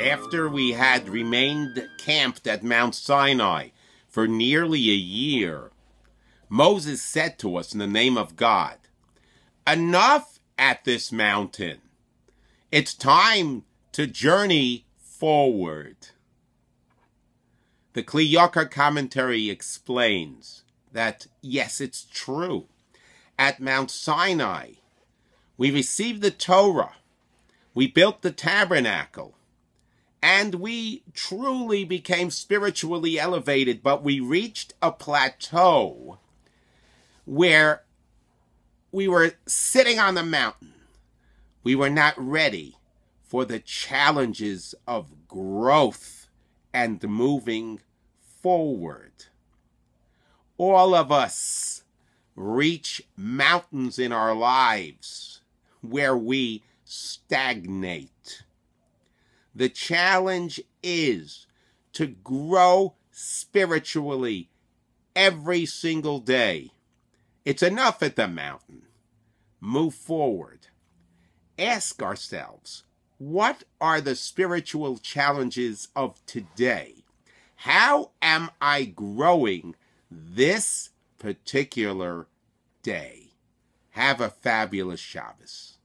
After we had remained camped at Mount Sinai for nearly a year, Moses said to us in the name of God, Enough at this mountain. It's time to journey forward. The Kli Yakar commentary explains that, yes, it's true. At Mount Sinai, we received the Torah, we built the tabernacle, and we truly became spiritually elevated, but we reached a plateau where we were sitting on the mountain. We were not ready for the challenges of growth and moving forward. All of us reach mountains in our lives where we stagnate. The challenge is to grow spiritually every single day. It's enough at the mountain. Move forward. Ask ourselves, what are the spiritual challenges of today? How am I growing this particular day? Have a fabulous Shabbos.